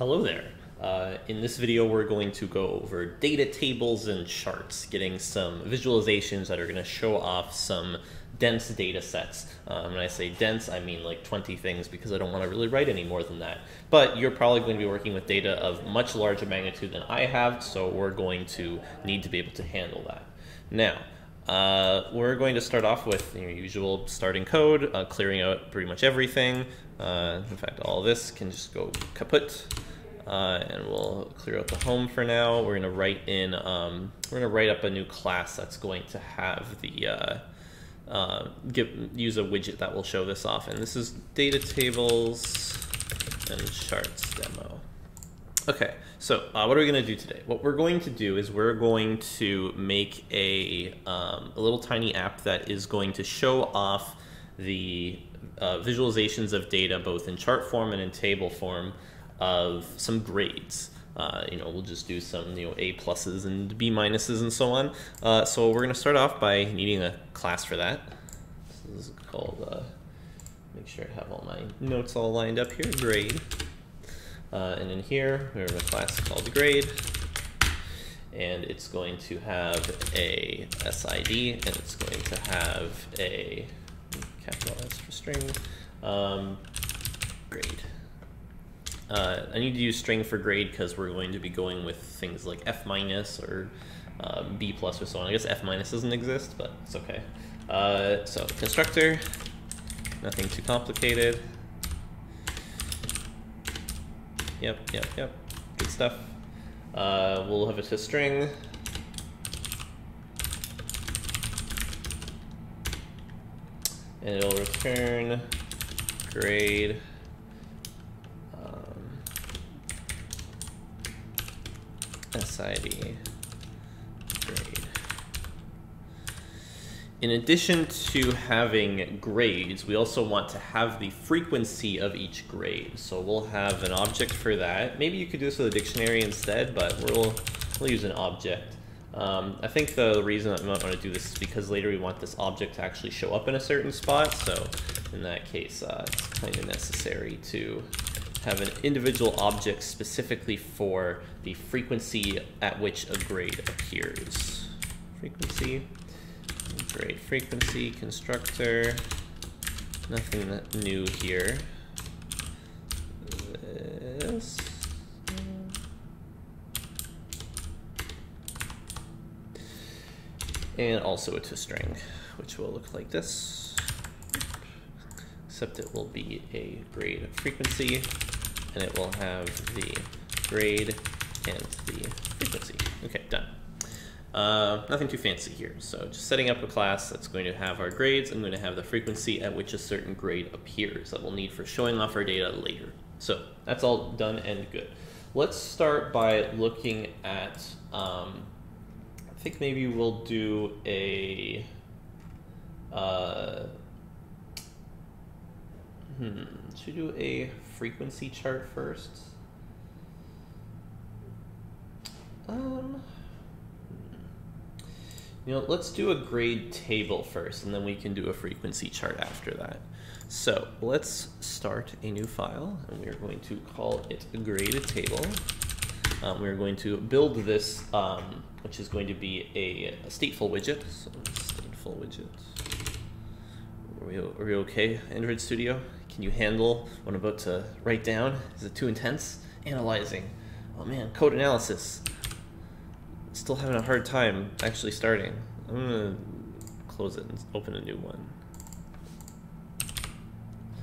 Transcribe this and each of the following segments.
Hello there. Uh, in this video, we're going to go over data tables and charts, getting some visualizations that are going to show off some dense data sets. Um, when I say dense, I mean like 20 things because I don't want to really write any more than that. But you're probably going to be working with data of much larger magnitude than I have, so we're going to need to be able to handle that. Now, uh, we're going to start off with your usual starting code, uh, clearing out pretty much everything. Uh, in fact, all this can just go kaput. Uh, and we'll clear out the home for now. We're gonna write in, um, we're gonna write up a new class that's going to have the, uh, uh, give, use a widget that will show this off. And this is data tables and charts demo. Okay, so uh, what are we gonna do today? What we're going to do is we're going to make a, um, a little tiny app that is going to show off the uh, visualizations of data both in chart form and in table form of some grades. Uh, you know, we'll just do some, you know, A pluses and B minuses and so on. Uh, so we're going to start off by needing a class for that. This is called, uh, make sure I have all my notes all lined up here, grade. Uh, and in here, we have a class called grade. And it's going to have a SID, and it's going to have a capital S for string, um, grade. Uh, I need to use string for grade because we're going to be going with things like F minus or uh, B plus or so on. I guess F minus doesn't exist, but it's okay. Uh, so constructor, nothing too complicated. Yep, yep, yep, good stuff. Uh, we'll have it to string. And it'll return grade SID grade. In addition to having grades, we also want to have the frequency of each grade. So we'll have an object for that. Maybe you could do this with a dictionary instead, but we'll, we'll use an object. Um, I think the reason I might want to do this is because later we want this object to actually show up in a certain spot. So in that case, uh, it's kind of necessary to have an individual object specifically for the frequency at which a grade appears. Frequency, grade frequency, constructor, nothing new here. This. And also a toString, which will look like this except it will be a grade frequency and it will have the grade and the frequency. Okay, done. Uh, nothing too fancy here. So just setting up a class that's going to have our grades. I'm going to have the frequency at which a certain grade appears that we'll need for showing off our data later. So that's all done and good. Let's start by looking at, um, I think maybe we'll do a, uh, hmm, should we do a frequency chart first? Um, you know, let's do a grade table first, and then we can do a frequency chart after that. So let's start a new file, and we're going to call it a grade table. Um, we're going to build this, um, which is going to be a, a stateful widget. So stateful widget. Are we, are we okay, Android Studio? Can you handle what I'm about to write down? Is it too intense? Analyzing. Oh man, code analysis. Still having a hard time actually starting. I'm gonna close it and open a new one.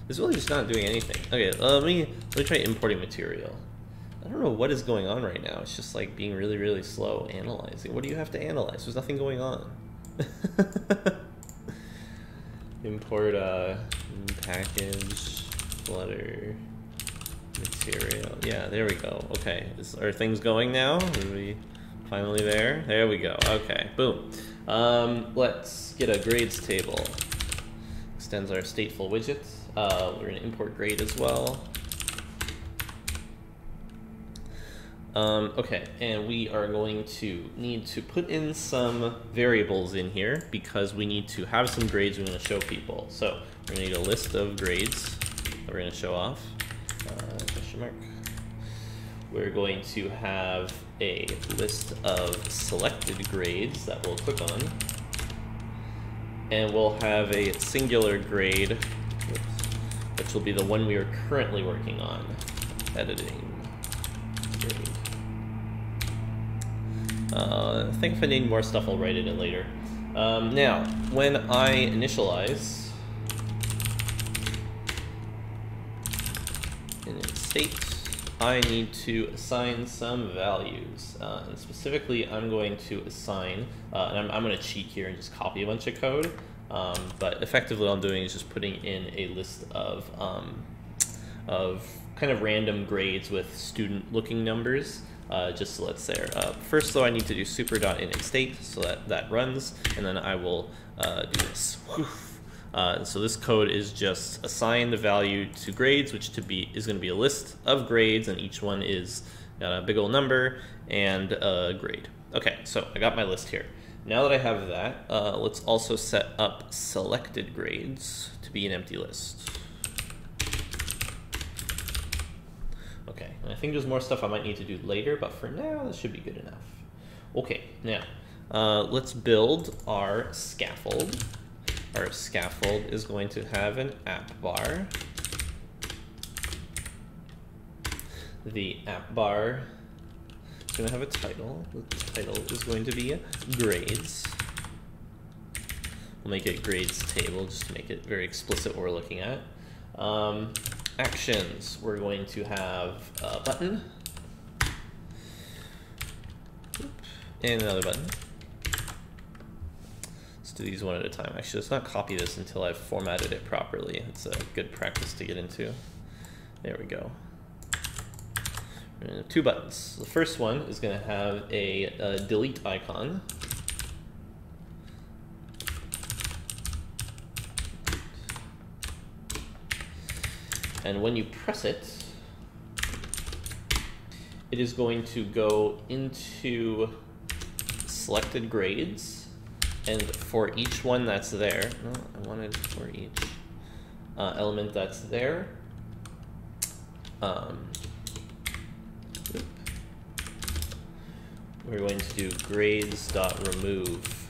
It's really just not doing anything. Okay, uh, let me let me try importing material. I don't know what is going on right now. It's just like being really, really slow analyzing. What do you have to analyze? There's nothing going on. Import a package, flutter, material. Yeah, there we go. Okay, Is, are things going now? Are we finally there? There we go. Okay, boom. Um, let's get a grades table. Extends our stateful widget. Uh, we're gonna import grade as well. Um, okay, and we are going to need to put in some variables in here because we need to have some grades we want to show people. So we're going to need a list of grades that we're going to show off. Uh, question mark. we're going to have a list of selected grades that we'll click on. And we'll have a singular grade, which will be the one we are currently working on. Editing. Grade. Uh, I think if I need more stuff, I'll write it in later. Um, now, when I initialize in state, I need to assign some values. Uh, and specifically, I'm going to assign, uh, and I'm, I'm going to cheat here and just copy a bunch of code. Um, but effectively, what I'm doing is just putting in a list of, um, of kind of random grades with student-looking numbers. Uh, just so let's there. Uh, first, though, I need to do super dot super.init state so that that runs, and then I will uh, do this. Uh, so this code is just assign the value to grades, which to be is going to be a list of grades, and each one is got a big old number and a grade. Okay, so I got my list here. Now that I have that, uh, let's also set up selected grades to be an empty list. Okay, I think there's more stuff I might need to do later, but for now, this should be good enough. Okay, now, uh, let's build our scaffold our scaffold is going to have an app bar. The app bar is going to have a title. The title is going to be grades. We'll make it grades table just to make it very explicit what we're looking at. Um, actions, we're going to have a button and another button Let's do these one at a time. Actually, let's not copy this until I've formatted it properly. It's a good practice to get into. There we go. two buttons. The first one is going to have a, a delete icon. And when you press it, it is going to go into selected grades. And for each one that's there, no, I wanted for each uh, element that's there, um, we're going to do grades dot remove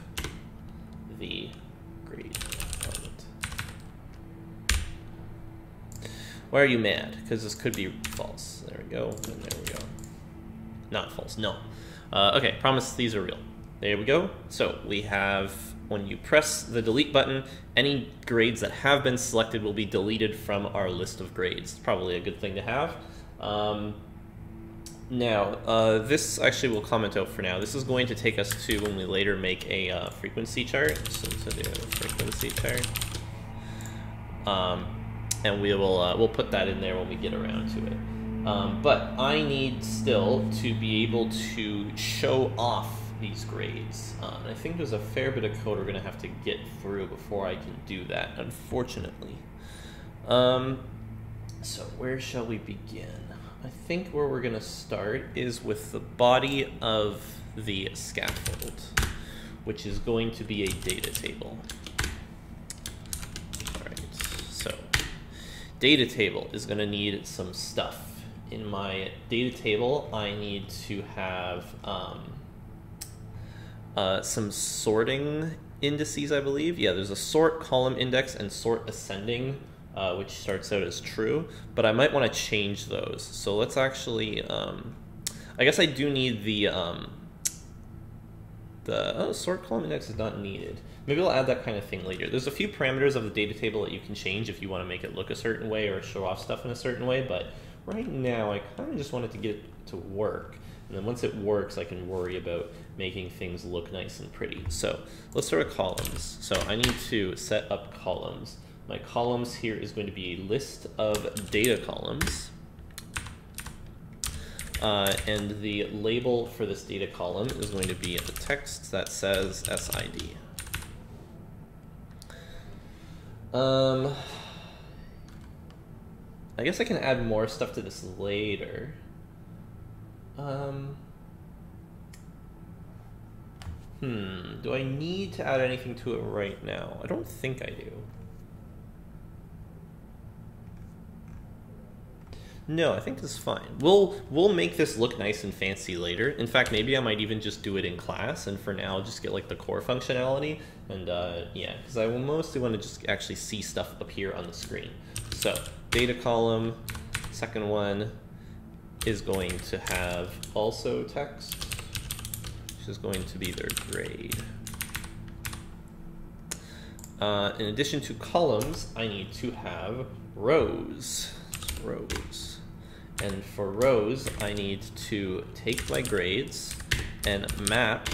the grade element. Why are you mad? Because this could be false. There we go, and there we go. Not false, no. Uh, okay, promise these are real. There we go. So we have, when you press the delete button, any grades that have been selected will be deleted from our list of grades. It's Probably a good thing to have. Um, now, uh, this actually will comment out for now. This is going to take us to when we later make a uh, frequency chart. So to do a frequency chart. Um, and we will uh, we'll put that in there when we get around to it. Um, but I need still to be able to show off these grades. Uh, I think there's a fair bit of code we're going to have to get through before I can do that, unfortunately. Um, so where shall we begin? I think where we're going to start is with the body of the scaffold, which is going to be a data table. All right, so data table is going to need some stuff. In my data table, I need to have um, uh, some sorting indices, I believe. Yeah, there's a sort column index and sort ascending, uh, which starts out as true, but I might want to change those. So let's actually, um, I guess I do need the, um, the oh, sort column index is not needed. Maybe I'll add that kind of thing later. There's a few parameters of the data table that you can change if you want to make it look a certain way or show off stuff in a certain way, but right now I kind of just wanted to get it to work. And then once it works, I can worry about making things look nice and pretty. So let's start with columns. So I need to set up columns. My columns here is going to be a list of data columns. Uh, and the label for this data column is going to be a text that says SID. Um, I guess I can add more stuff to this later. Um, hmm, do I need to add anything to it right now? I don't think I do. No, I think this is fine. We'll we'll make this look nice and fancy later. In fact, maybe I might even just do it in class, and for now, just get like the core functionality. And uh, yeah, because I will mostly want to just actually see stuff appear on the screen. So data column, second one is going to have also text, which is going to be their grade. Uh, in addition to columns, I need to have rows. Rows. And for rows, I need to take my grades and map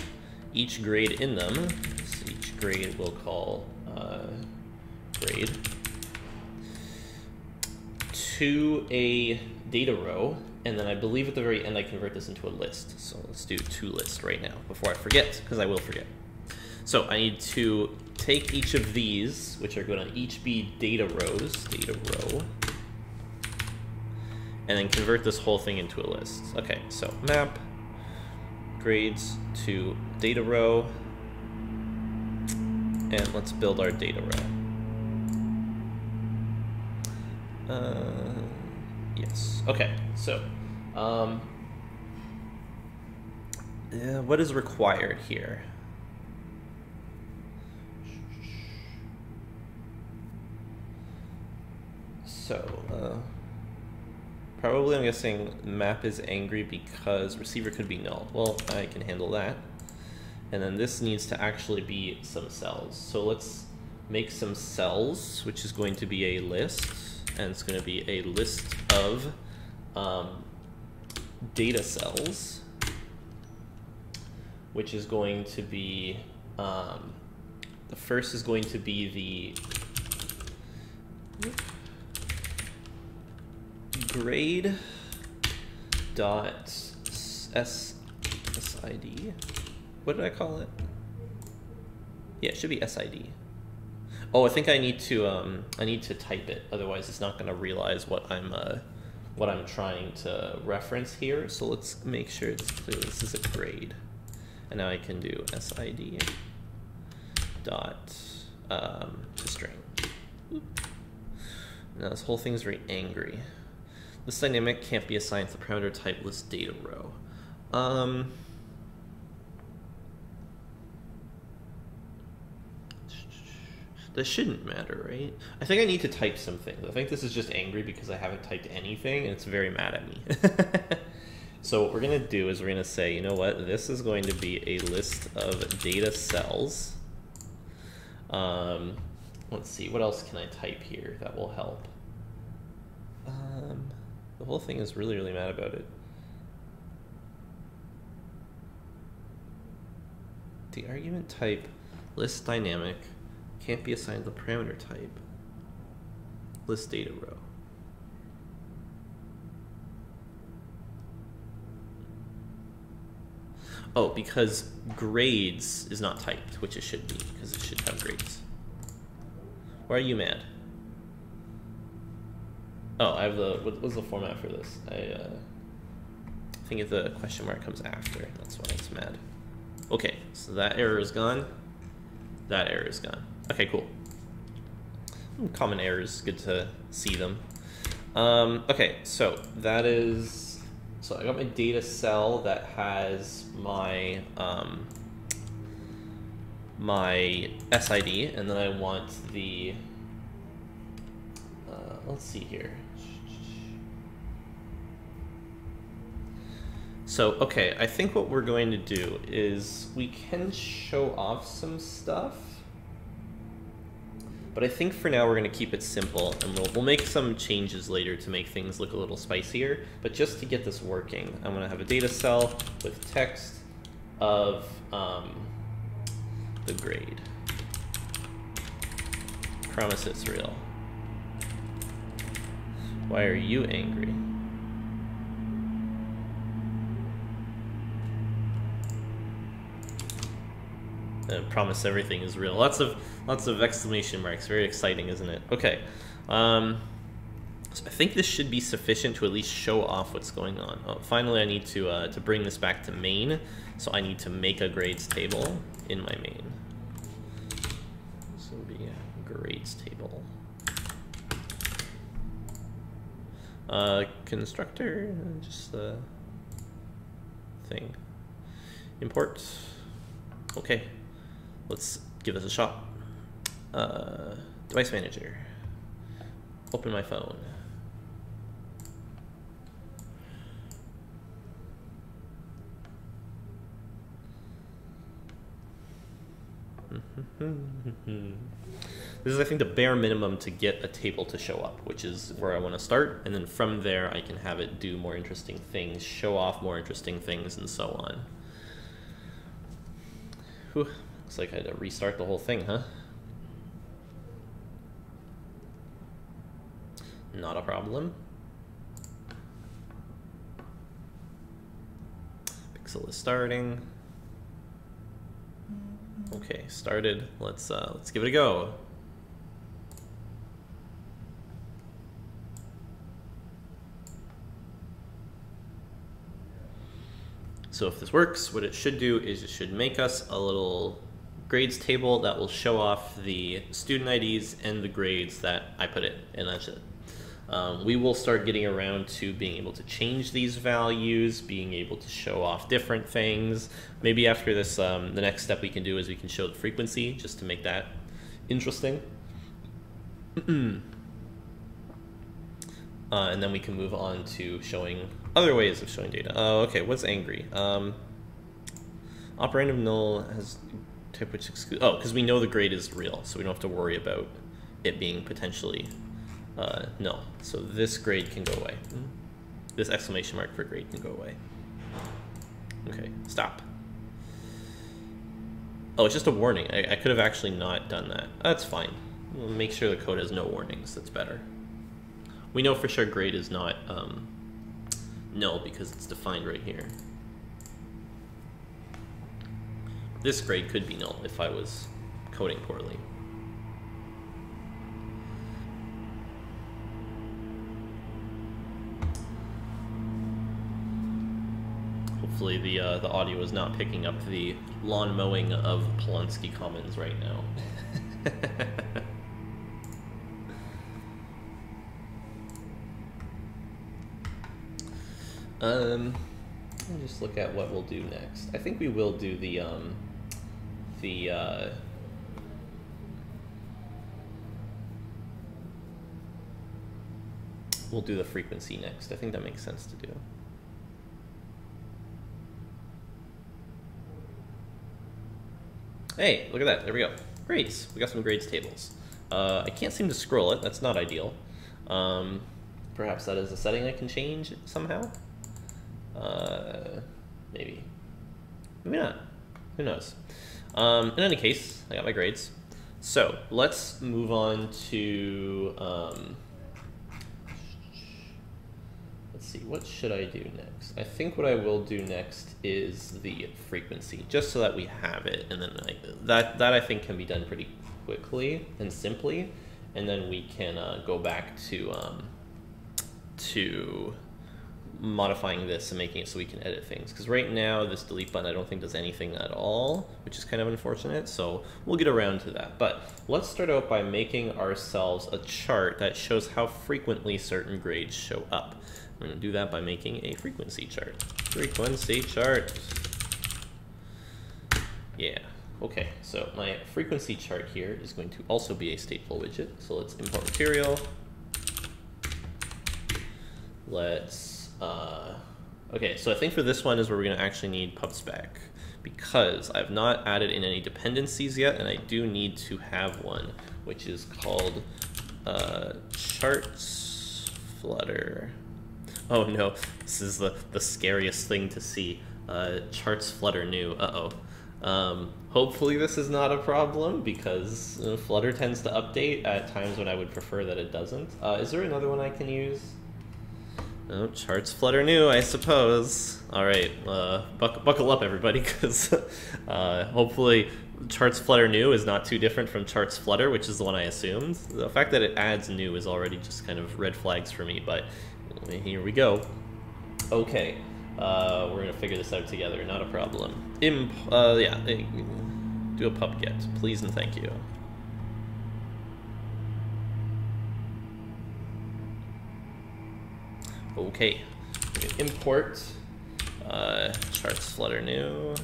each grade in them. So each grade we'll call uh, grade to a data row. And then I believe at the very end I convert this into a list. So let's do to list right now before I forget, because I will forget. So I need to take each of these, which are going to each be data rows, data row, and then convert this whole thing into a list. Okay, so map grades to data row, and let's build our data row. Uh, yes. Okay, so um, yeah, what is required here? So, uh, probably I'm guessing map is angry because receiver could be null. Well, I can handle that. And then this needs to actually be some cells. So let's make some cells, which is going to be a list. And it's going to be a list of um, data cells, which is going to be, um, the first is going to be the grade dot s sid. What did I call it? Yeah, it should be sid. Oh, I think I need to um, I need to type it. Otherwise, it's not going to realize what I'm uh, what I'm trying to reference here. So let's make sure it's clear. This is a grade, and now I can do sid dot um, string. Now this whole thing's very angry. This dynamic can't be assigned to the parameter type list data row. Um, this shouldn't matter, right? I think I need to type something. I think this is just angry because I haven't typed anything and it's very mad at me. so what we're going to do is we're to say, you know what, this is going to be a list of data cells. Um, let's see, what else can I type here that will help? Um, the whole thing is really, really mad about it. The argument type list dynamic can't be assigned the parameter type list data row. Oh, because grades is not typed, which it should be, because it should have grades. Why are you mad? Oh, I have the, what was the format for this? I, uh, I think if the question mark comes after, that's why it's mad. Okay, so that error is gone. That error is gone. Okay, cool. Common errors, good to see them. Um, okay, so that is, so I got my data cell that has my, um, my SID, and then I want the, uh, let's see here. So, okay, I think what we're going to do is we can show off some stuff. But I think for now we're going to keep it simple, and we'll, we'll make some changes later to make things look a little spicier. But just to get this working, I'm going to have a data cell with text of um, the grade. Promise it's real. Why are you angry? Promise everything is real. Lots of lots of exclamation marks. Very exciting, isn't it? Okay. Um, so I think this should be sufficient to at least show off what's going on. Oh, finally, I need to uh, to bring this back to main. So I need to make a grades table in my main. This will be a grades table. Uh, constructor, just the thing. Import. Okay, let's give this a shot. Uh, device manager. Open my phone. this is, I think, the bare minimum to get a table to show up, which is where I want to start. And then from there, I can have it do more interesting things, show off more interesting things, and so on. Whew. Looks like I had to restart the whole thing, huh? Not a problem. Pixel is starting. Okay, started. Let's uh, let's give it a go. So if this works, what it should do is it should make us a little grades table that will show off the student IDs and the grades that I put in, and that's it. Um, we will start getting around to being able to change these values, being able to show off different things. Maybe after this, um, the next step we can do is we can show the frequency just to make that interesting. uh, and then we can move on to showing other ways of showing data. Oh, okay, what's angry? Um, operand null has type which exclude. Oh, because we know the grade is real, so we don't have to worry about it being potentially uh, null. So this grade can go away. This exclamation mark for grade can go away. Okay, stop. Oh, it's just a warning. I, I could have actually not done that. That's fine. We'll make sure the code has no warnings. That's better. We know for sure grade is not um, null because it's defined right here. This grade could be null if I was coding poorly. Hopefully the uh, the audio is not picking up the lawn mowing of Polonsky Commons right now. Um, just look at what we'll do next. I think we will do the um, the uh, we'll do the frequency next. I think that makes sense to do. Hey, look at that. There we go. Grades. We got some grades tables. Uh, I can't seem to scroll it. That's not ideal. Um, perhaps that is a setting I can change somehow. Uh, maybe. Maybe not. Who knows? Um, in any case, I got my grades. So let's move on to. Um, let's see, what should I do next? I think what I will do next is the frequency, just so that we have it, and then I, that that I think can be done pretty quickly and simply, and then we can uh, go back to um, to modifying this and making it so we can edit things. Because right now, this delete button I don't think does anything at all, which is kind of unfortunate. So we'll get around to that. But let's start out by making ourselves a chart that shows how frequently certain grades show up. I'm going to do that by making a frequency chart. Frequency chart. Yeah. Okay, so my frequency chart here is going to also be a stateful widget. So let's import material. Let's uh, okay, so I think for this one is where we're going to actually need pubspec because I've not added in any dependencies yet, and I do need to have one, which is called uh, charts flutter. Oh no, this is the, the scariest thing to see. Uh, charts flutter new, uh-oh. Um, hopefully this is not a problem because uh, Flutter tends to update at times when I would prefer that it doesn't. Uh, is there another one I can use? Oh, charts flutter new, I suppose. All right, uh, buck buckle up, everybody, because uh, hopefully charts flutter new is not too different from charts flutter, which is the one I assumed. The fact that it adds new is already just kind of red flags for me, but here we go. Okay, uh, we're gonna figure this out together. Not a problem. Imp, uh, yeah, do a pub get, please and thank you. Okay, import uh, charts flutter new.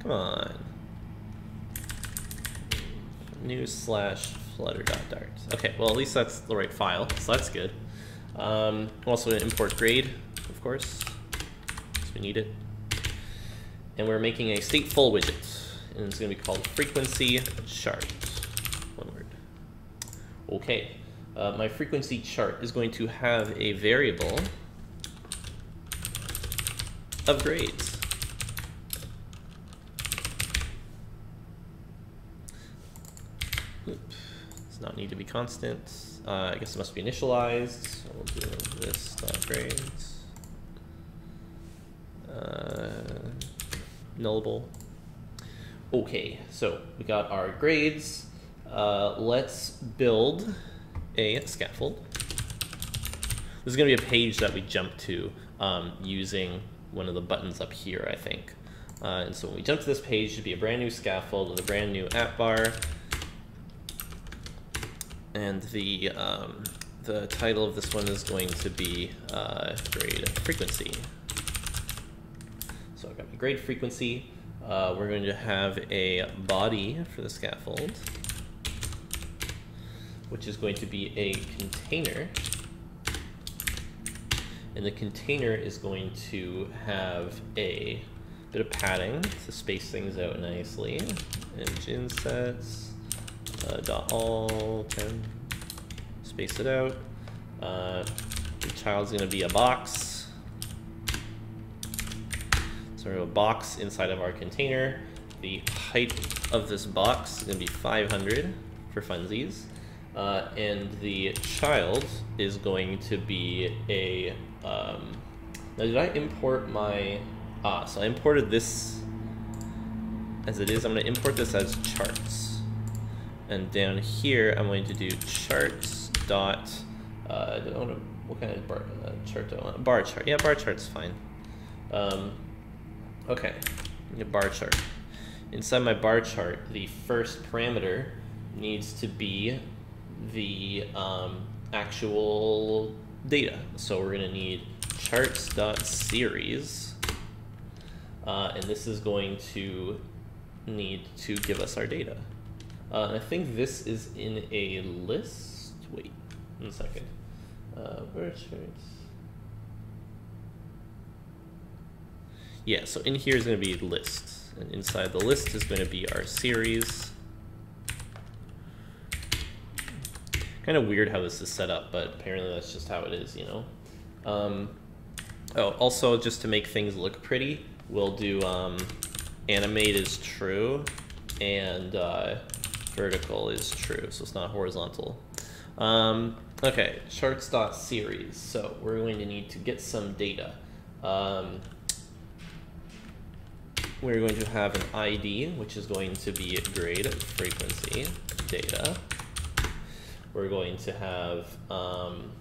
Come on. New slash flutter dot dart. Okay, well at least that's the right file, so that's good. Um, also going to import grade, of course, because we need it. And we're making a stateful widget, and it's going to be called frequency chart. One word. Okay, uh, my frequency chart is going to have a variable of grades. Oop. Does not need to be constant. Uh, I guess it must be initialized. So we'll do this dot grades. Uh, nullable. Okay, so we got our grades. Uh, let's build a scaffold. This is going to be a page that we jump to um, using one of the buttons up here, I think. Uh, and so when we jump to this page, it should be a brand new scaffold with a brand new app bar. And the, um, the title of this one is going to be uh, grade frequency. So I've got my grade frequency. Uh, we're going to have a body for the scaffold, which is going to be a container and the container is going to have a bit of padding to space things out nicely. EdgeInsets, uh, dot all 10, space it out. Uh, the child's gonna be a box. So we have a box inside of our container. The height of this box is gonna be 500 for funsies. Uh, and the child is going to be a um, now did I import my ah so I imported this as it is I'm going to import this as charts. And down here I'm going to do charts dot uh, I want to, what kind of bar, uh, chart do I want? bar chart yeah bar chart's fine. Um, okay bar chart. Inside my bar chart the first parameter needs to be the um, actual data. So we're going to need charts.series, uh, and this is going to need to give us our data. Uh, and I think this is in a list. Wait, one second. Uh, where charts? Yeah, so in here is going to be list. And inside the list is going to be our series. Kind of weird how this is set up, but apparently that's just how it is, you know. Um, oh, also just to make things look pretty, we'll do um, animate is true and uh, vertical is true, so it's not horizontal. Um, okay, charts.series. So we're going to need to get some data. Um, we're going to have an ID, which is going to be grade frequency data we're going to have um,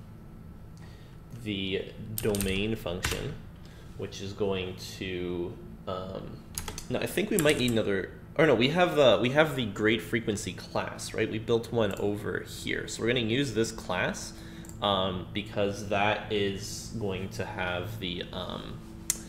the domain function, which is going to. Um, now, I think we might need another. Or no, we have uh, we have the grade frequency class, right? We built one over here, so we're going to use this class um, because that is going to have the um,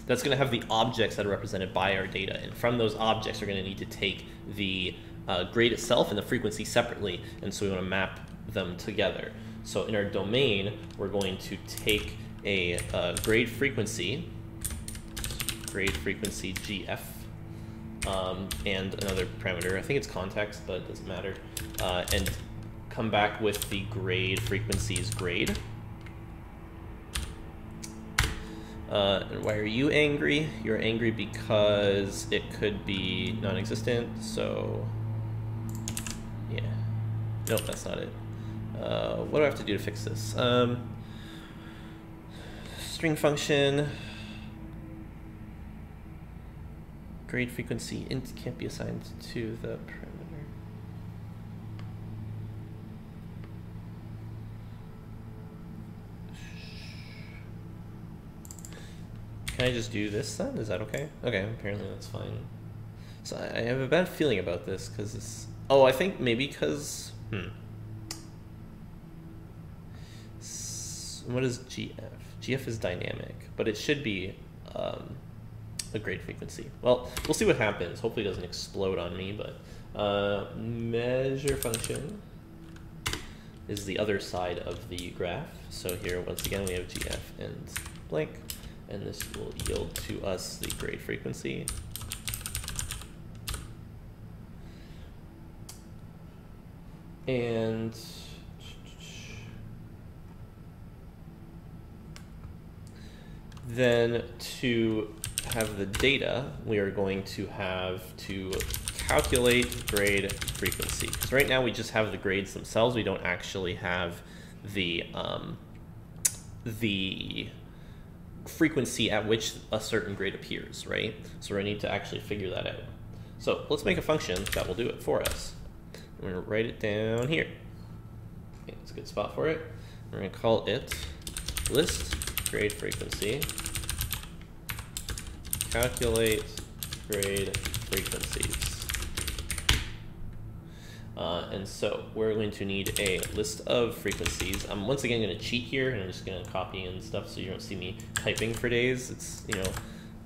that's going to have the objects that are represented by our data, and from those objects, we're going to need to take the uh, grade itself and the frequency separately, and so we want to map them together. So in our domain, we're going to take a uh, grade frequency, grade frequency GF, um, and another parameter. I think it's context, but it doesn't matter. Uh, and come back with the grade frequencies grade. Uh, and why are you angry? You're angry because it could be non-existent, so yeah. Nope, that's not it. Uh, what do I have to do to fix this? Um, string function, grade frequency int can't be assigned to the parameter. Can I just do this then? Is that okay? Okay, apparently that's fine. So I have a bad feeling about this because it's. Oh, I think maybe because. Hmm. And what is GF? GF is dynamic, but it should be um, a grade frequency. Well, we'll see what happens. Hopefully it doesn't explode on me, but uh, measure function is the other side of the graph. So here, once again, we have GF and blank, and this will yield to us the grade frequency. And then to have the data, we are going to have to calculate grade frequency. Right now we just have the grades themselves. We don't actually have the, um, the frequency at which a certain grade appears, right? So we need to actually figure that out. So let's make a function that will do it for us. I'm going to write it down here. Okay, it's a good spot for it. We're going to call it list grade frequency. Calculate grade frequencies. Uh, and so we're going to need a list of frequencies. I'm once again going to cheat here, and I'm just going to copy and stuff so you don't see me typing for days. It's you know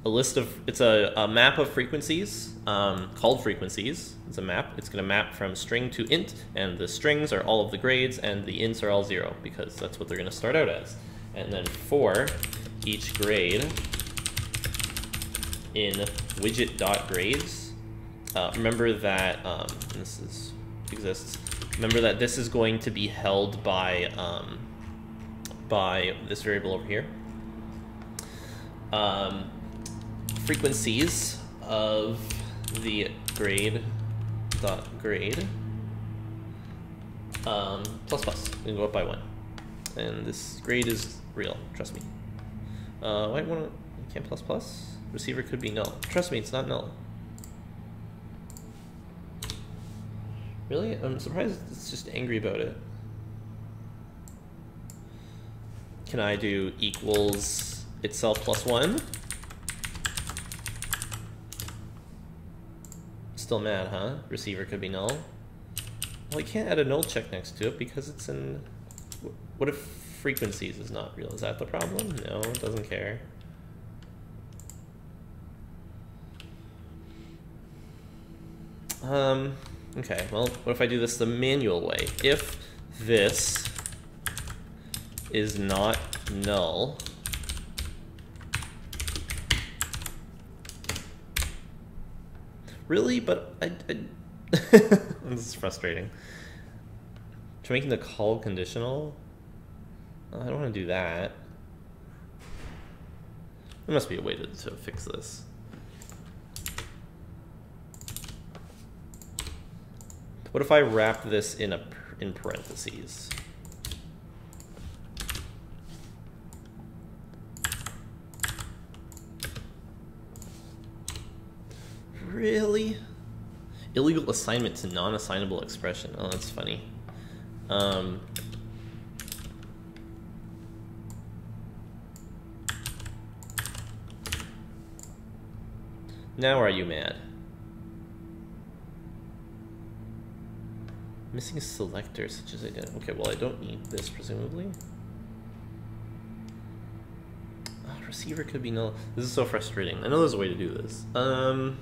a list of it's a, a map of frequencies um, called frequencies. It's a map. It's going to map from string to int, and the strings are all of the grades, and the ints are all zero because that's what they're going to start out as. And then for each grade in widget dot grades, uh, remember that um, this is exists. Remember that this is going to be held by um, by this variable over here. Um, frequencies of the grade dot grade um, plus plus. We can go up by one, and this grade is real. Trust me. Uh, why want can't plus plus? Receiver could be null. Trust me, it's not null. Really? I'm surprised it's just angry about it. Can I do equals itself plus one? Still mad, huh? Receiver could be null. Well, I can't add a null check next to it because it's in... What if frequencies is not real? Is that the problem? No, it doesn't care. Um... Okay, well, what if I do this the manual way? If this is not null, Really? But I, I this is frustrating. Try making the call conditional? Oh, I don't want to do that. There must be a way to, to fix this. What if I wrap this in a in parentheses? Really? Illegal assignment to non-assignable expression. Oh, that's funny. Um, now are you mad? Missing selectors such as I did. Okay, well I don't need this presumably. Oh, receiver could be null. This is so frustrating. I know there's a way to do this. Um,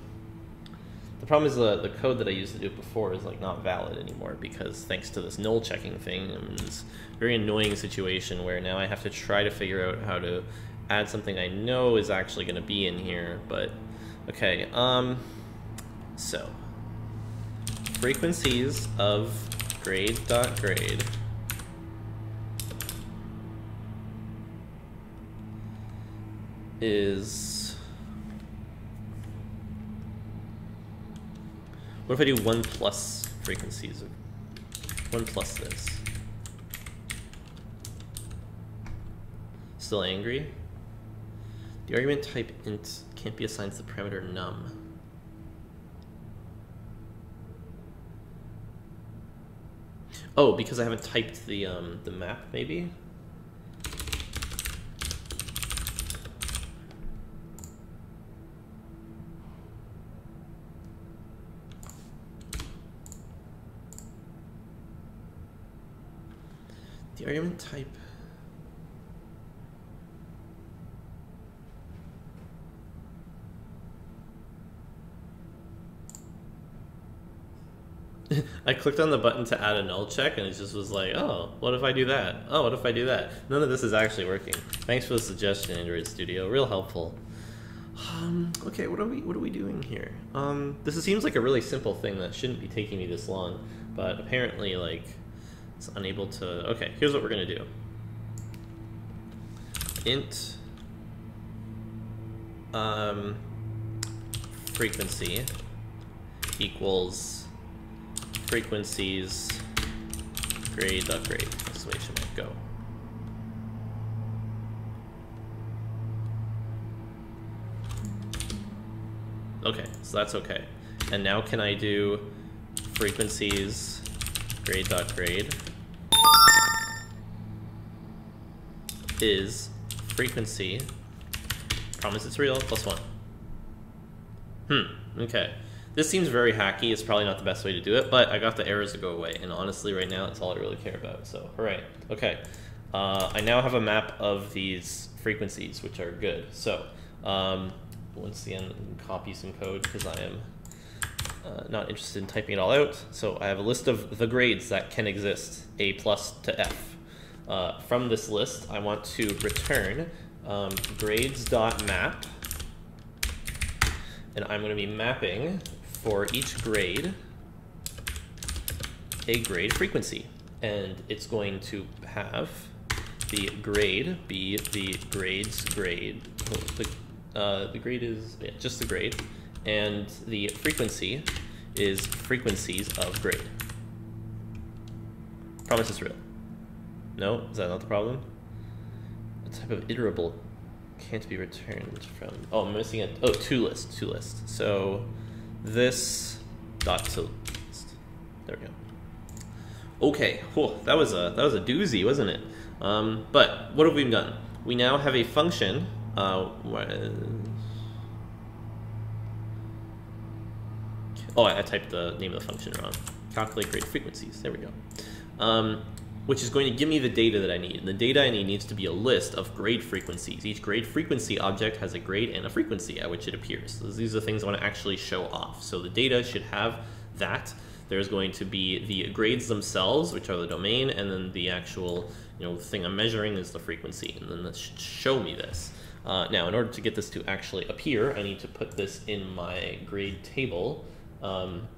the problem is the, the code that I used to do it before is like not valid anymore because thanks to this null checking thing, I'm in this very annoying situation where now I have to try to figure out how to add something I know is actually going to be in here. But okay, um, so frequencies of grade dot grade. Is what if I do one plus frequencies of one plus this? Still angry? The argument type int can't be assigned to the parameter num Oh, because I haven't typed the um, the map, maybe? The argument type... I clicked on the button to add a null check, and it just was like, oh, what if I do that? Oh, what if I do that? None of this is actually working. Thanks for the suggestion, Android Studio. Real helpful. Um, okay, what are we what are we doing here? Um, this seems like a really simple thing that shouldn't be taking me this long, but apparently, like, it's unable to. Okay, here's what we're gonna do. Int um, frequency equals frequencies grade dot grade. That's the way it should go. Okay, so that's okay. And now can I do frequencies grade dot grade is frequency promise it's real plus one. Hmm, okay. This seems very hacky. It's probably not the best way to do it, but I got the errors to go away. And honestly, right now, that's all I really care about. So, hooray. Okay. Uh, I now have a map of these frequencies, which are good. So, um, once again, copy some code because I am uh, not interested in typing it all out. So I have a list of the grades that can exist, A plus to F. Uh, from this list, I want to return um, grades.map, and I'm going to be mapping for each grade a grade frequency. And it's going to have the grade be the grades grade, the uh, the grade is yeah, just the grade, and the frequency is frequencies of grade. Promise it's real. No? Is that not the problem? A type of iterable can't be returned from... Oh, I'm missing a... Oh, to list. To list. So this dot list. There we go. Okay. That was a that was a doozy, wasn't it? Um, but what have we done? We now have a function uh, oh, I, typed the name of the function wrong. Calculate grade frequencies. There we go. Um, which is going to give me the data that I need. And the data I need needs to be a list of grade frequencies. Each grade frequency object has a grade and a frequency at which it appears. So these are the things I want to actually show off. So the data should have that. There's going to be the grades themselves, which are the domain, and then the actual you know, thing I'm measuring is the frequency. And then this should show me this. Uh, now, in order to get this to actually appear, I need to put this in my grade table. Um,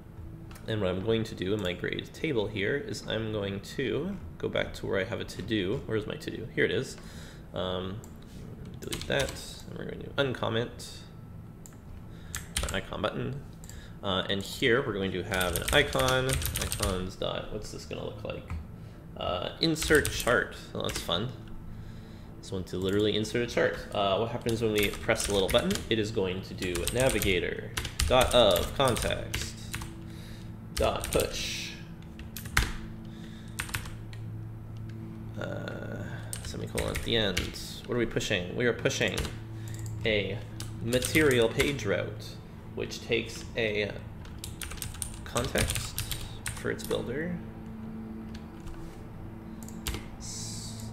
and what I'm going to do in my grade table here is I'm going to go back to where I have a to-do. Where's my to-do? Here it is. Um, delete that, and we're going to uncomment icon button. Uh, and here we're going to have an icon, icons dot, what's this gonna look like? Uh, insert chart, well, that's fun. This one to literally insert a chart. Uh, what happens when we press the little button? It is going to do navigator dot of context dot push uh, semicolon at the end. What are we pushing? We are pushing a material page route, which takes a context for its builder.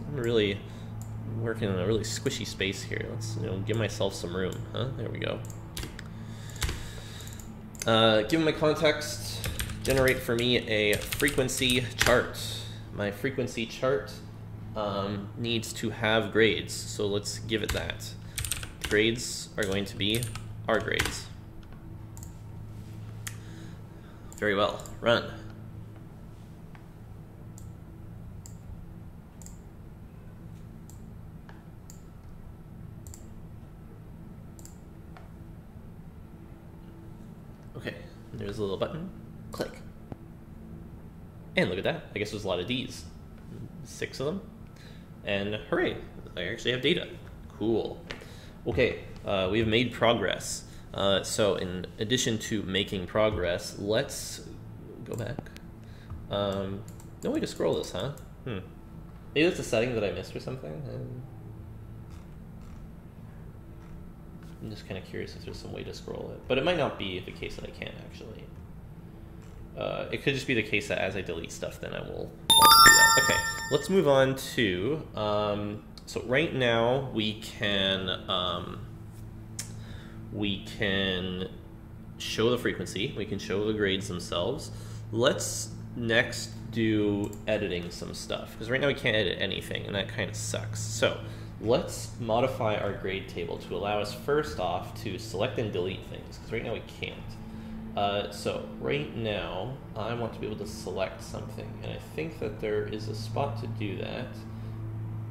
I'm really working in a really squishy space here. Let's you know give myself some room, huh? There we go. Uh, given my context, generate for me a frequency chart. My frequency chart um, needs to have grades, so let's give it that. Grades are going to be our grades. Very well, run. Okay, there's a little button. Click. And look at that. I guess there's a lot of Ds. Six of them. And hooray, I actually have data. Cool. Okay, uh, we've made progress. Uh, so in addition to making progress, let's go back. Um, no way to scroll this, huh? Hmm. Maybe it's a setting that I missed or something. I'm just kind of curious if there's some way to scroll it. But it might not be the case that I can't actually. Uh, it could just be the case that as I delete stuff, then I will. Okay, let's move on to, um, so right now we can, um, we can show the frequency, we can show the grades themselves. let's next do editing some stuff because right now we can't edit anything and that kind of sucks. So let's modify our grade table to allow us first off to select and delete things because right now we can't. Uh, so right now I want to be able to select something and I think that there is a spot to do that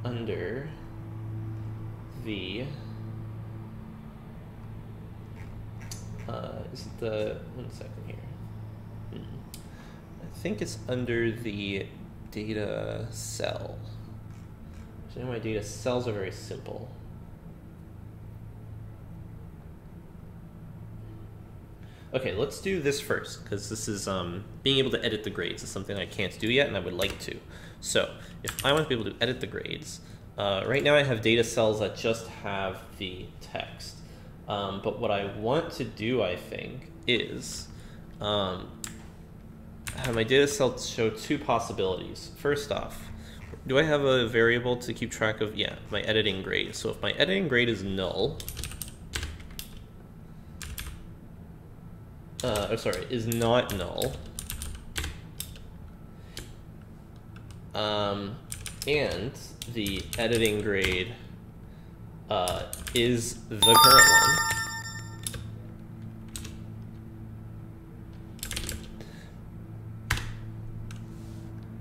under the uh, is it the one second here. Hmm. I think it's under the data cell. So my data cells are very simple Okay, let's do this first, because this is um, being able to edit the grades is something I can't do yet, and I would like to. So, if I want to be able to edit the grades, uh, right now I have data cells that just have the text. Um, but what I want to do, I think, is um, have my data cell show two possibilities. First off, do I have a variable to keep track of? Yeah, my editing grade. So if my editing grade is null, uh, oh, sorry, is not null. Um, and the editing grade uh, is the current one.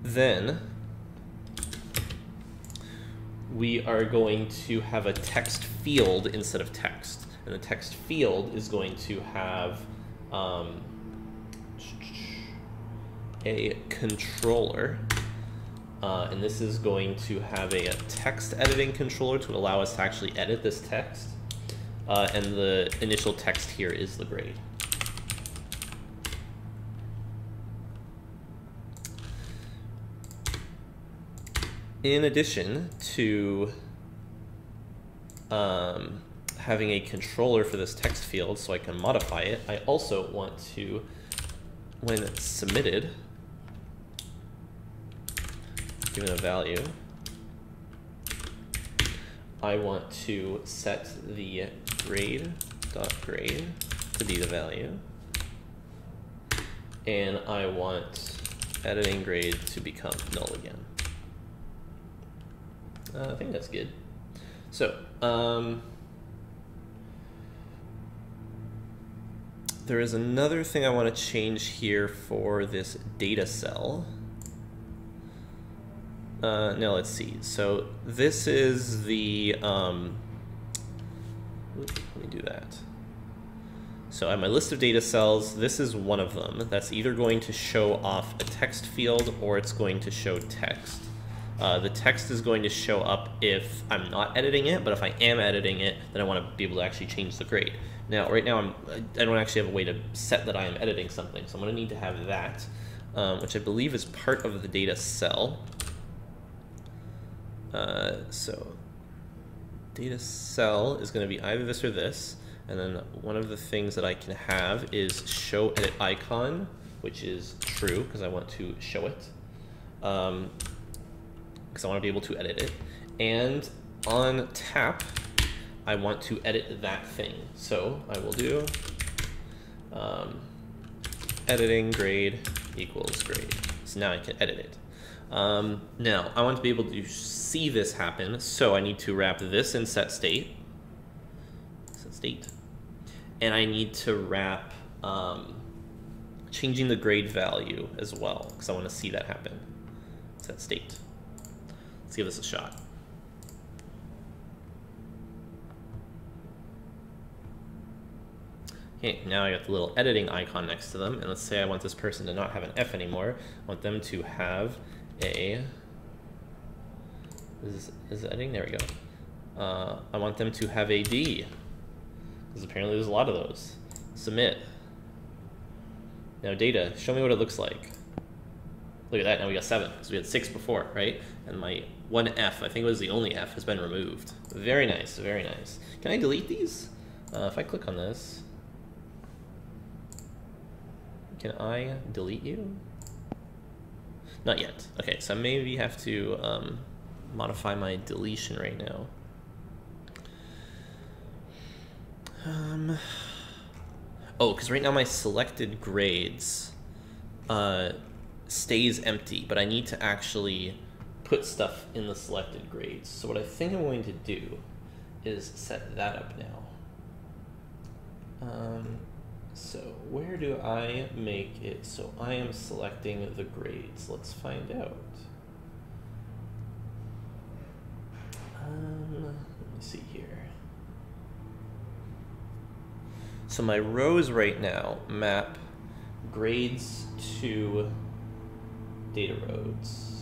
Then we are going to have a text field instead of text. And the text field is going to have um, a controller. Uh, and this is going to have a, a, text editing controller to allow us to actually edit this text. Uh, and the initial text here is the grade. In addition to um, having a controller for this text field so I can modify it, I also want to, when it's submitted, given a value, I want to set the grade dot grade to be the value, and I want editing grade to become null again. Uh, I think that's good. So, um, there is another thing I want to change here for this data cell. Uh, now let's see. So this is the, um, let me do that. So I have my list of data cells. This is one of them. That's either going to show off a text field or it's going to show text. Uh, the text is going to show up if I'm not editing it, but if I am editing it, then I want to be able to actually change the grade. Now, right now, I'm, I don't actually have a way to set that I am editing something, so I'm going to need to have that, um, which I believe is part of the data cell. Uh, so data cell is going to be either this or this, and then one of the things that I can have is show edit icon, which is true because I want to show it. Um, because I want to be able to edit it. And on tap, I want to edit that thing. So I will do um, editing grade equals grade. So now I can edit it. Um, now, I want to be able to see this happen, so I need to wrap this in set state. Set state. And I need to wrap um, changing the grade value as well, because I want to see that happen. Set state. Let's give this a shot. Okay, now I got the little editing icon next to them, and let's say I want this person to not have an F anymore. I want them to have a, is, is editing? There we go. Uh, I want them to have a D, because apparently there's a lot of those. Submit. Now data, show me what it looks like. Look at that, now we got seven, because we had six before, right? And my one F, I think it was the only F, has been removed. Very nice, very nice. Can I delete these? Uh, if I click on this, can I delete you? Not yet. Okay, so I maybe have to um, modify my deletion right now. Um, oh, because right now my selected grades uh, stays empty, but I need to actually put stuff in the selected grades. So what I think I'm going to do is set that up now. Um, so where do I make it so I am selecting the grades? Let's find out. Um, let me see here. So my rows right now map grades to data rows.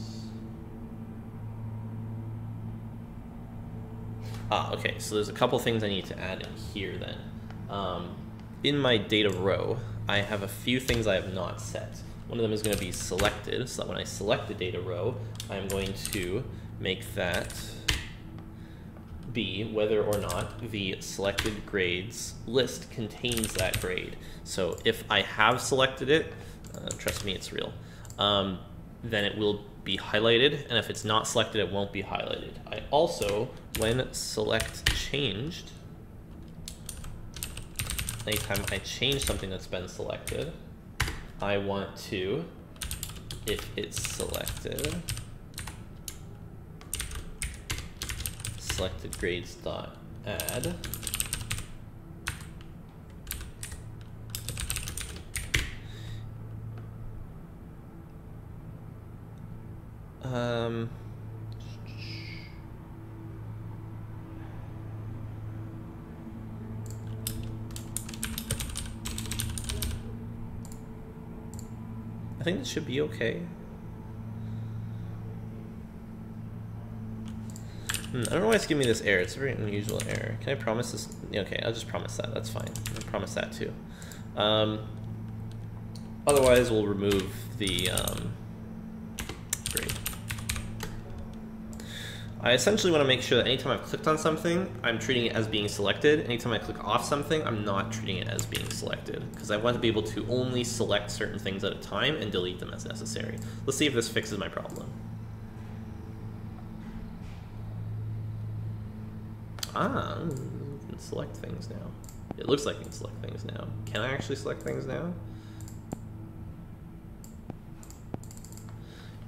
Ah, okay, so there's a couple things I need to add in here then. Um, in my data row, I have a few things I have not set. One of them is going to be selected, so that when I select the data row, I'm going to make that be whether or not the selected grades list contains that grade. So if I have selected it, uh, trust me, it's real, um, then it will be highlighted, and if it's not selected, it won't be highlighted. I also, when select changed, anytime I change something that's been selected, I want to, if it's selected, selected grades dot add. Um I think this should be okay. Hmm, I don't know why it's giving me this error. It's a very unusual error. Can I promise this? Okay, I'll just promise that. That's fine. I'll promise that too. Um, otherwise, we'll remove the um, grade. I essentially want to make sure that anytime I've clicked on something, I'm treating it as being selected. Anytime I click off something, I'm not treating it as being selected because I want to be able to only select certain things at a time and delete them as necessary. Let's see if this fixes my problem. Ah, I can select things now. It looks like I can select things now. Can I actually select things now?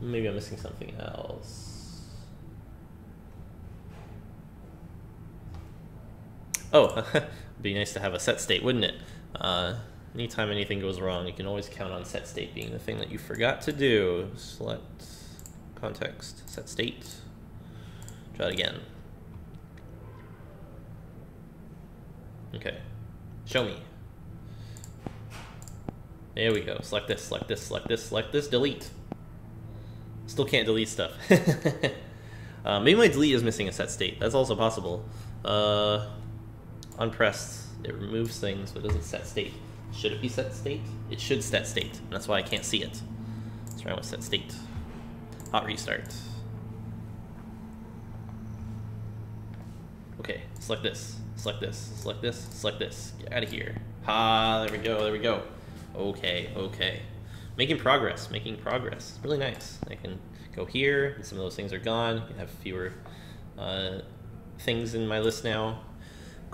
Maybe I'm missing something else. Oh, be nice to have a set state, wouldn't it? Uh, anytime anything goes wrong, you can always count on set state being the thing that you forgot to do. Select context, set state. Try it again. Okay, show me. There we go. Select this, select this, select this, select this, delete. Still can't delete stuff. uh, maybe my delete is missing a set state. That's also possible. Uh, on pressed, it removes things, but doesn't set state. Should it be set state? It should set state, that's why I can't see it. Why I want set state. Hot restart. Okay, select this, select this, select this, select this. Get out of here. Ah, there we go, there we go. Okay, okay. Making progress, making progress. Really nice. I can go here, and some of those things are gone. I have fewer uh, things in my list now.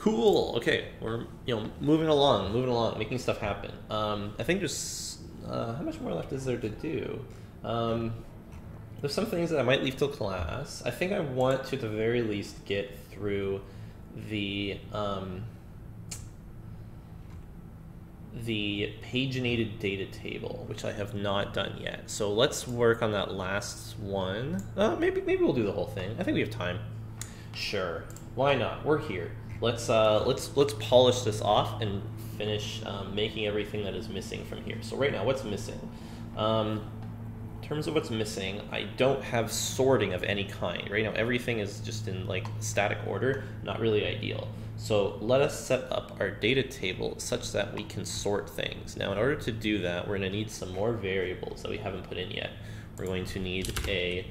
Cool. Okay, we're you know moving along, moving along, making stuff happen. Um, I think there's uh, how much more left is there to do? Um, there's some things that I might leave till class. I think I want to at the very least get through the um, the paginated data table, which I have not done yet. So let's work on that last one. Uh, maybe maybe we'll do the whole thing. I think we have time. Sure, why not? We're here let's uh, let's let's polish this off and finish um, making everything that is missing from here. So right now, what's missing? Um, in terms of what's missing, I don't have sorting of any kind. Right now, everything is just in like static order, not really ideal. So let us set up our data table such that we can sort things. Now, in order to do that, we're going to need some more variables that we haven't put in yet. We're going to need a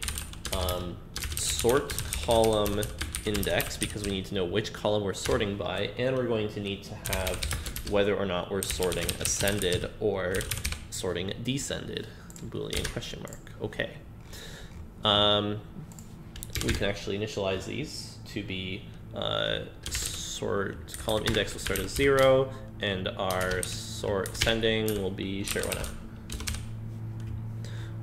um, sort column index because we need to know which column we're sorting by, and we're going to need to have whether or not we're sorting ascended or sorting descended. Boolean question mark. Okay. Um, we can actually initialize these to be uh, sort column index will start at zero, and our sort ascending will be sure why not.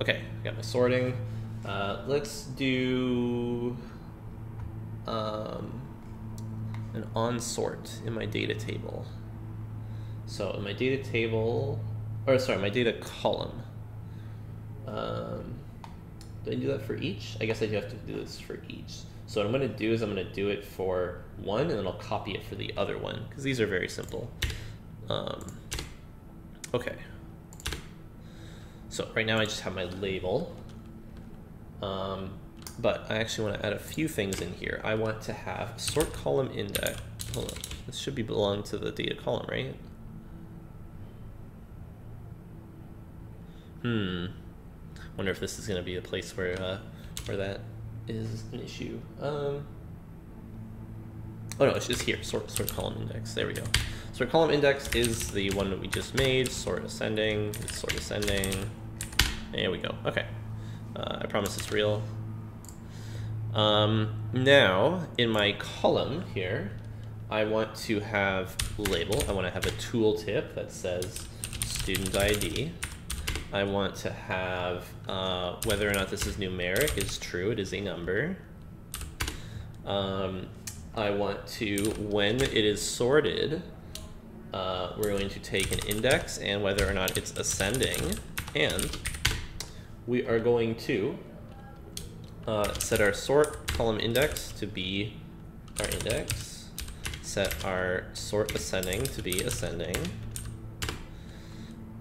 Okay, I got my sorting. Uh, let's do um, an on sort in my data table. So in my data table, or sorry, my data column. Um, do I do that for each? I guess I do have to do this for each. So what I'm going to do is I'm going to do it for one, and then I'll copy it for the other one, because these are very simple. Um, okay. So right now I just have my label. Um, but I actually want to add a few things in here. I want to have sort column index. Hold on. This should be belong to the data column, right? Hmm. Wonder if this is going to be a place where uh, where that is an issue. Um, oh no, it's just here. Sort sort column index. There we go. Sort column index is the one that we just made. Sort ascending. Sort ascending. There we go. Okay. Uh, I promise it's real. Um, now, in my column here, I want to have label. I want to have a tooltip that says student ID. I want to have uh, whether or not this is numeric is true. It is a number. Um, I want to, when it is sorted, uh, we're going to take an index and whether or not it's ascending. And we are going to uh, set our sort column index to be our index, set our sort ascending to be ascending,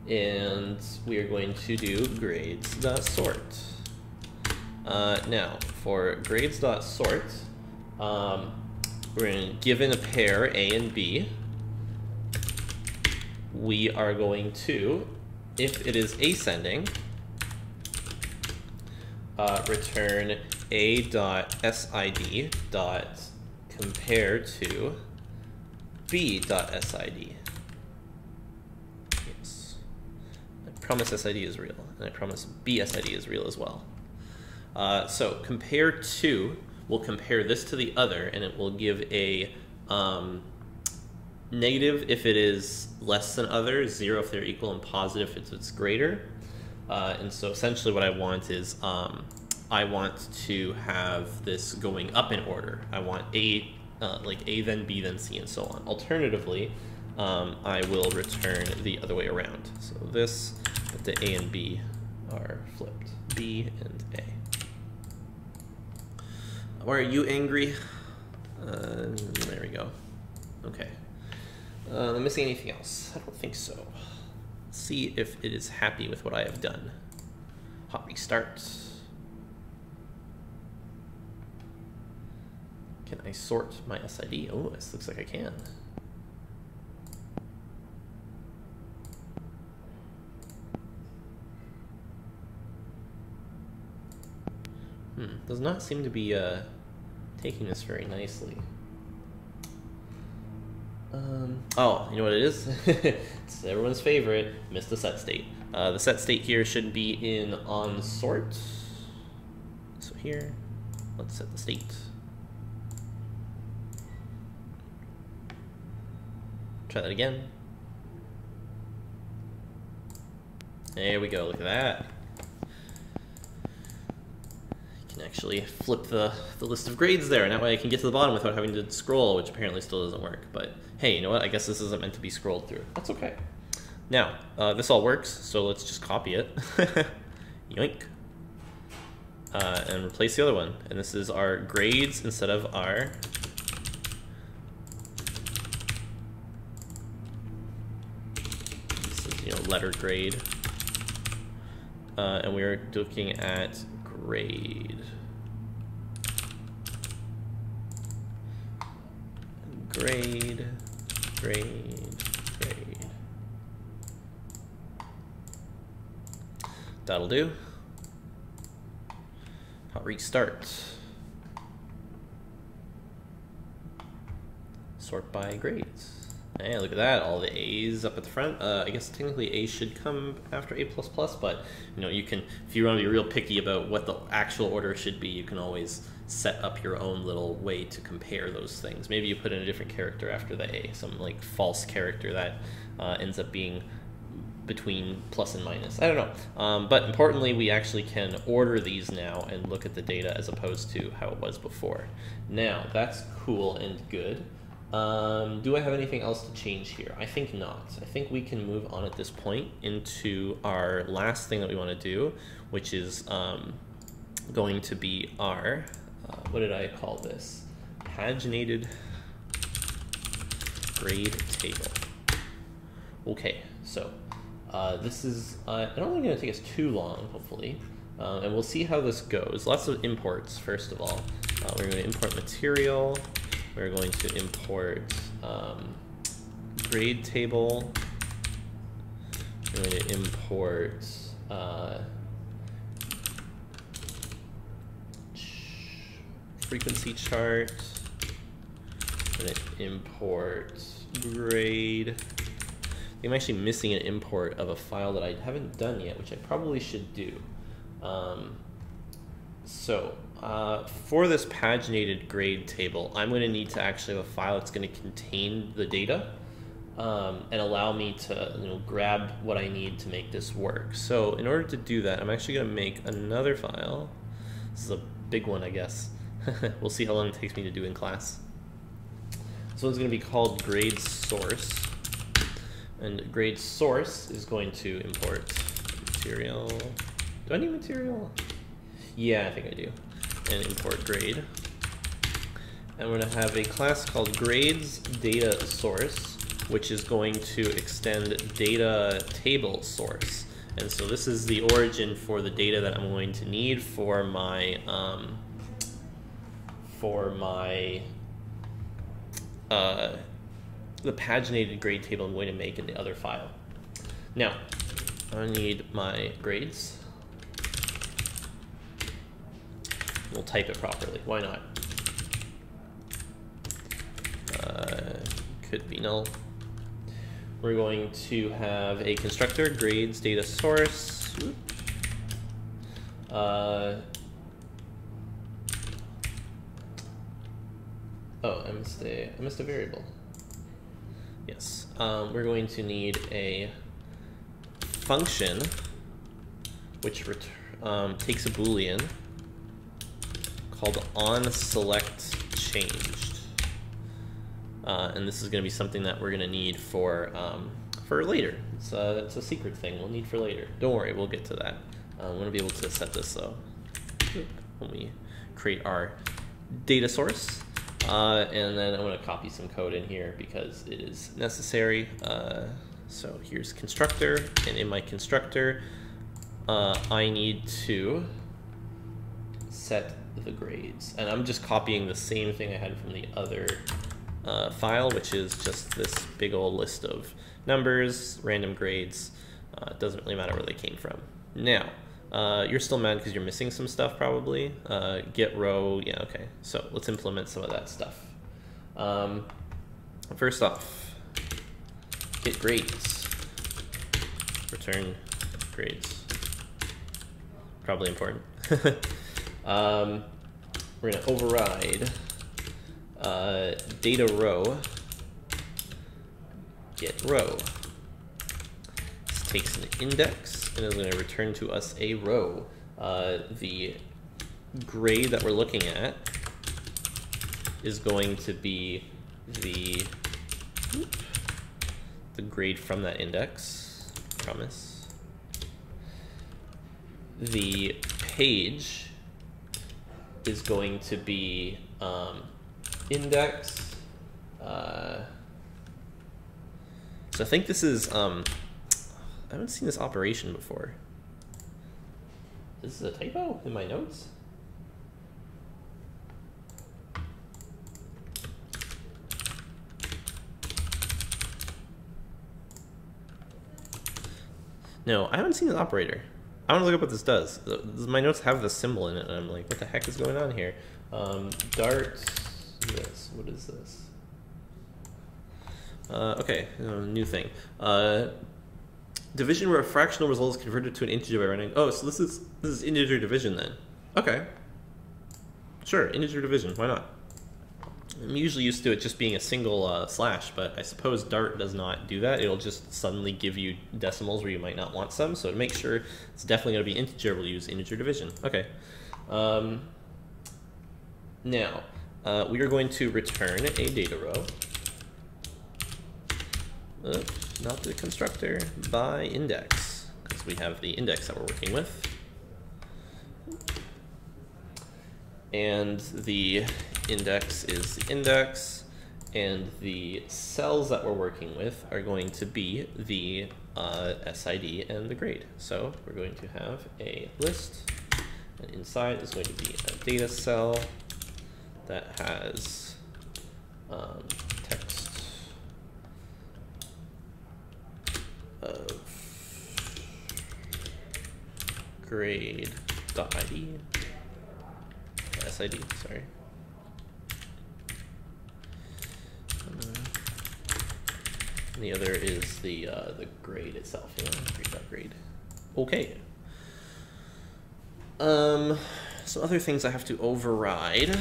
and we are going to do grades.sort. Uh, now, for grades.sort, um, we're going to, give in a pair A and B, we are going to, if it is ascending, uh, return a dot sid dot compare to b dot sid. Yes. I promise sid is real, and I promise bsid is real as well. Uh, so compare to will compare this to the other, and it will give a um, negative if it is less than other, zero if they're equal, and positive if it's greater. Uh, and so essentially what I want is um, I want to have this going up in order. I want A, uh, like A then B then C and so on. Alternatively, um, I will return the other way around. So this, the A and B are flipped. B and A. Why are you angry? Uh, there we go. Okay. Uh, am I missing anything else? I don't think so see if it is happy with what I have done. Hot restart. Can I sort my SID? Oh, this looks like I can. Hmm, does not seem to be uh, taking this very nicely. Um, oh, you know what it is? it's everyone's favorite, miss the set state. Uh, the set state here should be in on sort. So here, let's set the state. Try that again. There we go, look at that. can actually flip the, the list of grades there, and that way I can get to the bottom without having to scroll, which apparently still doesn't work. But hey, you know what? I guess this isn't meant to be scrolled through. That's okay. Now, uh, this all works, so let's just copy it. Yoink. Uh, and replace the other one. And this is our grades instead of our is, you know, letter grade. Uh, and we are looking at grade. Grade, grade, grade. That'll do. I'll restart. Sort by grades. Hey, look at that, all the A's up at the front. Uh, I guess technically A should come after A++, plus but you know, you can, if you want to be real picky about what the actual order should be, you can always set up your own little way to compare those things. Maybe you put in a different character after the A, some like false character that uh, ends up being between plus and minus. I don't know. Um, but importantly, we actually can order these now and look at the data as opposed to how it was before. Now, that's cool and good. Um, do I have anything else to change here? I think not. I think we can move on at this point into our last thing that we want to do, which is um, going to be our, uh, what did I call this? Paginated grade table. Okay, so uh, this is, uh, I don't think it's going to take us too long, hopefully. Uh, and we'll see how this goes. Lots of imports, first of all. Uh, we're going to import material. We're going to import um, grade table. We're going to import uh, frequency chart. I'm going to import grade. I'm actually missing an import of a file that I haven't done yet, which I probably should do. Um, so uh, for this paginated grade table, I'm going to need to actually have a file that's going to contain the data um, and allow me to you know, grab what I need to make this work. So in order to do that, I'm actually going to make another file. This is a big one, I guess. we'll see how long it takes me to do in class. This one's going to be called grade source. And grade source is going to import material. Do I need material? Yeah, I think I do. And import grade. And we're going to have a class called grades data source, which is going to extend data table source. And so this is the origin for the data that I'm going to need for my um, for my uh, the paginated grade table I'm going to make in the other file. Now, I need my grades. We'll type it properly. Why not? Uh, could be null. We're going to have a constructor, grades data source. Uh, oh, I missed a I missed a variable. Yes, um, we're going to need a function which um, takes a boolean called on select changed. Uh, and this is going to be something that we're going to need for um, for later. It's a, it's a secret thing we'll need for later. Don't worry, we'll get to that. Uh, I'm going to be able to set this though when we create our data source. Uh, and then I'm going to copy some code in here because it is necessary. Uh, so here's constructor, and in my constructor, uh, I need to set the grades. And I'm just copying the same thing I had from the other uh, file, which is just this big old list of numbers, random grades. Uh, it doesn't really matter where they came from. Now, uh, you're still mad because you're missing some stuff probably. Uh, get row, yeah, okay. So let's implement some of that stuff. Um, first off, get grades. Return grades. Probably important. um, we're to override uh, data row get row. This takes an index and is going to return to us a row. Uh, the grade that we're looking at is going to be the the grade from that index. Promise. The page is going to be um, index. Uh, so I think this is, um, I haven't seen this operation before. This is a typo in my notes? No, I haven't seen this operator. I want to look up what this does. My notes have the symbol in it, and I'm like, what the heck is going on here? Um, Dart, this, what is this? Uh, okay, uh, new thing. Uh, division where a fractional result is converted to an integer by running. Oh, so this is this is integer division then. Okay. Sure, integer division. Why not? I'm usually used to it just being a single uh, slash, but I suppose Dart does not do that. It'll just suddenly give you decimals where you might not want some. So to make sure it's definitely going to be integer, we'll use integer division. Okay. Um, now, uh, we are going to return a data row. Oops, not the constructor, by index, because we have the index that we're working with. And the index is the index, and the cells that we're working with are going to be the uh, SID and the grade. So we're going to have a list, and inside is going to be a data cell that has um, text of grade.id, SID, sorry. And the other is the uh, the grade itself, know, grade grade. Okay. Um, some other things I have to override.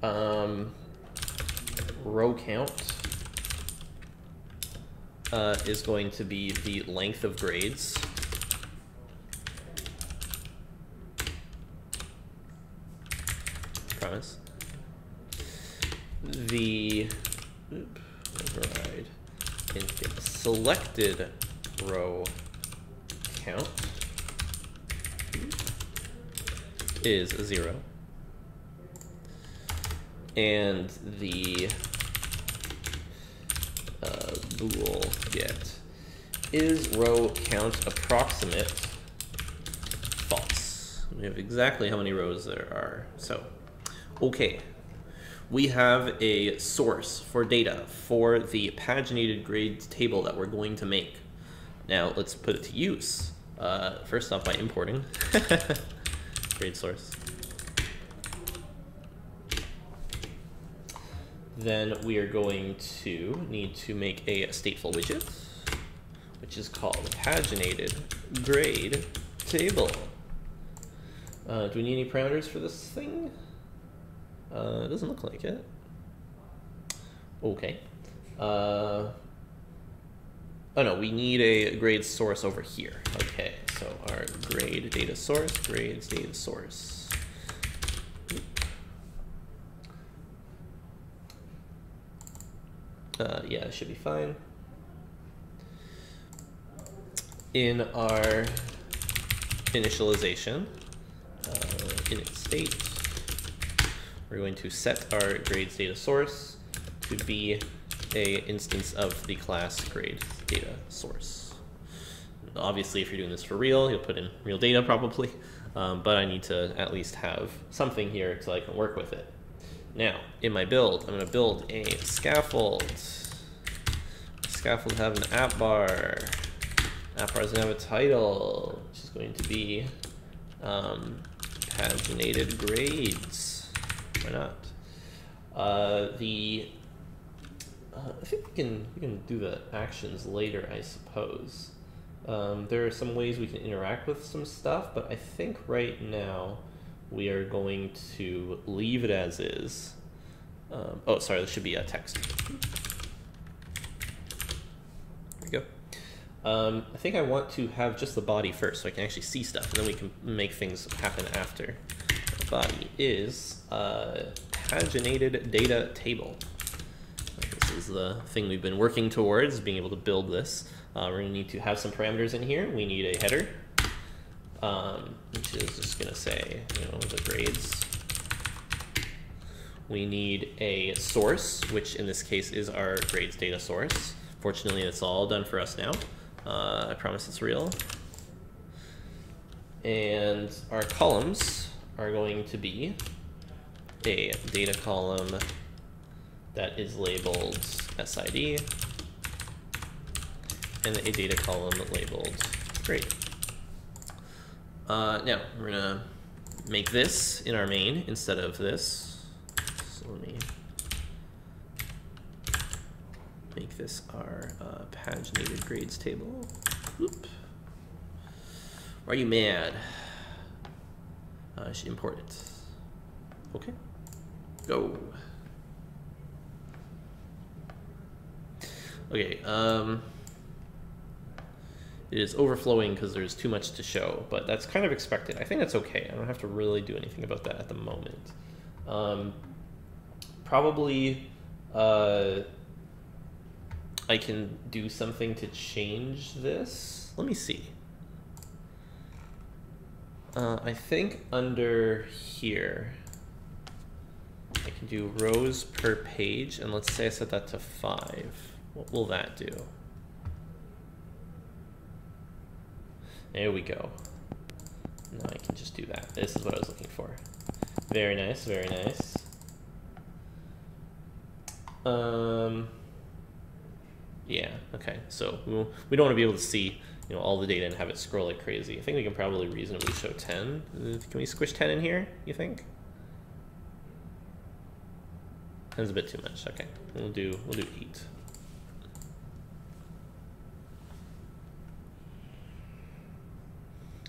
Um, row count uh, is going to be the length of grades. Promise. The override in selected row count is zero. And the bool get is row count approximate false. We have exactly how many rows there are. So, okay, we have a source for data for the paginated grades table that we're going to make. Now let's put it to use. Uh, first off by importing grade source. Then we are going to need to make a stateful widget, which is called paginated grade table. Uh, do we need any parameters for this thing? Uh, it doesn't look like it. Okay. Uh, oh no, we need a grade source over here. Okay, so our grade data source, grades data source. Uh, yeah, it should be fine. In our initialization, uh, init state, we're going to set our grades data source to be a instance of the class grade data source. Obviously, if you're doing this for real, you'll put in real data probably, um, but I need to at least have something here so I can work with it. Now, in my build, I'm going to build a scaffold. Scaffold have an app bar. App bar is to have a title, which is going to be um, paginated grades. Why not? Uh, the uh, I think we can we can do the actions later, I suppose. Um, there are some ways we can interact with some stuff, but I think right now we are going to leave it as is. Um, oh, sorry, this should be a text. There we go. Um, I think I want to have just the body first so I can actually see stuff, and then we can make things happen after The body is uh, paginated data table. This is the thing we've been working towards, being able to build this. Uh, we're going to need to have some parameters in here. We need a header, um, which is just going to say, you know, the grades. We need a source, which in this case is our grades data source. Fortunately, it's all done for us now. Uh, I promise it's real. And our columns are going to be a data column that is labeled SID and a data column labeled grade. Uh, now, we're going to make this in our main instead of this. So let me make this our uh, paginated grades table. Why are you mad? uh, I should import it. Okay. Go. Okay, um, it is overflowing because there's too much to show, but that's kind of expected. I think that's okay. I don't have to really do anything about that at the moment. Um, probably uh, I can do something to change this. Let me see. Uh, I think under here, I can do rows per page, and let's say I set that to five. What will that do? There we go. Now I can just do that. This is what I was looking for. Very nice, very nice. Um, yeah, okay. So we, don't want to be able to see you know all the data and have it scroll like crazy. I think we can probably reasonably show 10. Uh, can we squish 10 in here, you think? That's a bit too much. Okay, we'll do we'll do 8.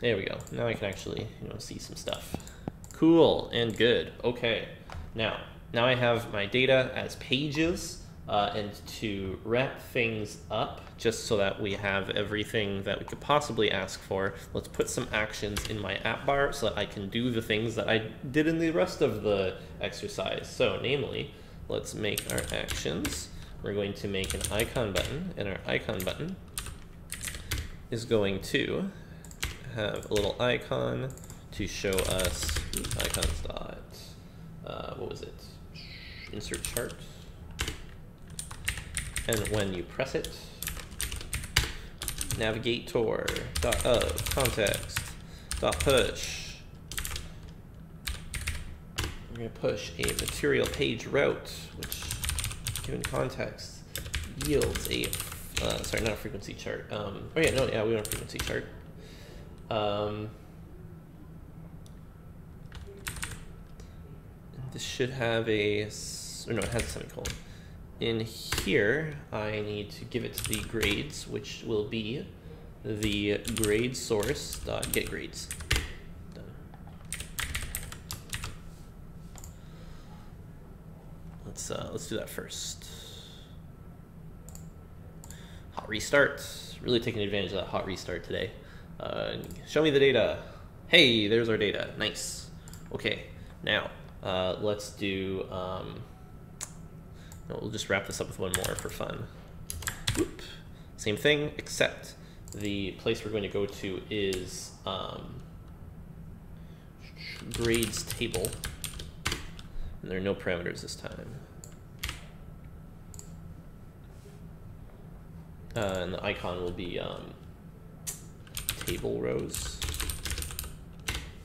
There we go. Now I can actually, you know, see some stuff. Cool and good. Okay. Now, now I have my data as pages uh, and to wrap things up just so that we have everything that we could possibly ask for, let's put some actions in my app bar so that I can do the things that I did in the rest of the exercise. So namely, let's make our actions. We're going to make an icon button and our icon button is going to have a little icon to show us icons dot, uh, what was it? Insert chart. And when you press it, navigator dot of context dot push. We're going to push a material page route, which, given context, yields a uh, sorry, not a frequency chart. Um, oh yeah, no, yeah, we want a frequency chart. Um, this should have a, or no, it has a semicolon in here, I need to give it to the grades, which will be the grade source dot get grades. Let's uh, let's do that first. Hot restart. Really taking advantage of that hot restart today. Uh, show me the data. Hey, there's our data. Nice. Okay, now uh, let's do. Um, We'll just wrap this up with one more for fun. Whoop. Same thing, except the place we're going to go to is um, grades table. And there are no parameters this time. Uh, and the icon will be um, table rows.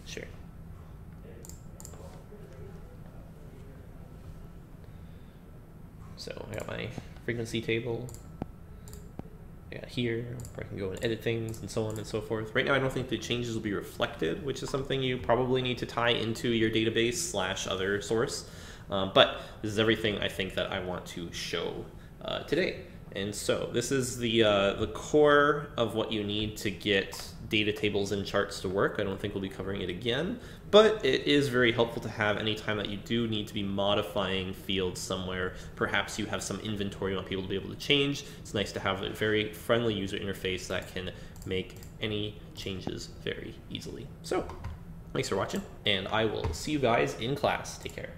Sure. So I got my frequency table. I got here where I can go and edit things and so on and so forth. Right now, I don't think the changes will be reflected, which is something you probably need to tie into your database slash other source. Um, but this is everything I think that I want to show uh, today. And so this is the, uh, the core of what you need to get data tables and charts to work. I don't think we'll be covering it again, but it is very helpful to have any time that you do need to be modifying fields somewhere. Perhaps you have some inventory you want people to be able to change. It's nice to have a very friendly user interface that can make any changes very easily. So thanks for watching, and I will see you guys in class. Take care.